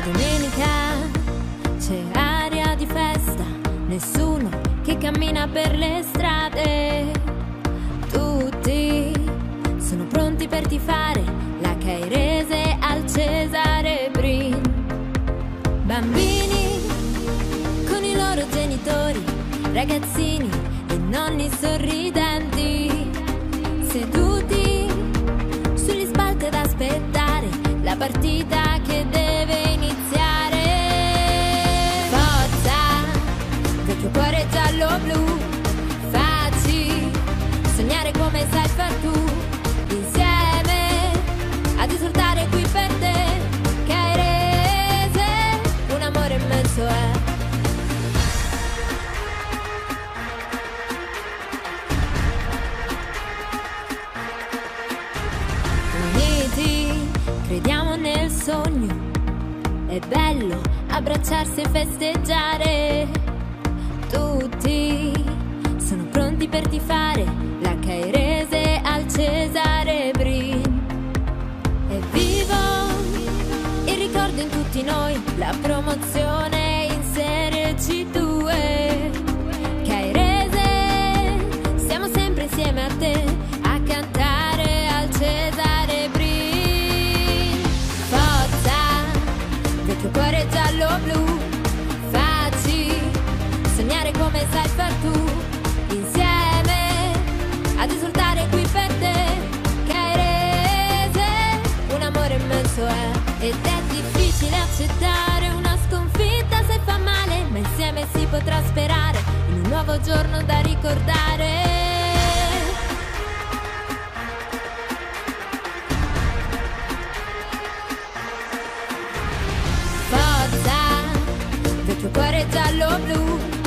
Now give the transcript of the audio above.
domenica, c'è aria di festa, nessuno che cammina per le strade. Tutti sono pronti per tifare la Cairese al Cesare Brin. Bambini con i loro genitori, ragazzini e nonni sorridenti, seduti sugli spalti ad aspettare la partita crediamo nel sogno. È bello abbracciarsi e festeggiare. Tutti sono pronti per tifare la Cairese al Cesare Brin. È vivo il ricordo in tutti noi, la promozione cuore giallo-blu, facci sognare come sai far tu, insieme ad esultare qui per te. Cairese, un amore immenso è, ed è difficile accettare una sconfitta se fa male, ma insieme si potrà sperare in un nuovo giorno da ricordare. I love Blue.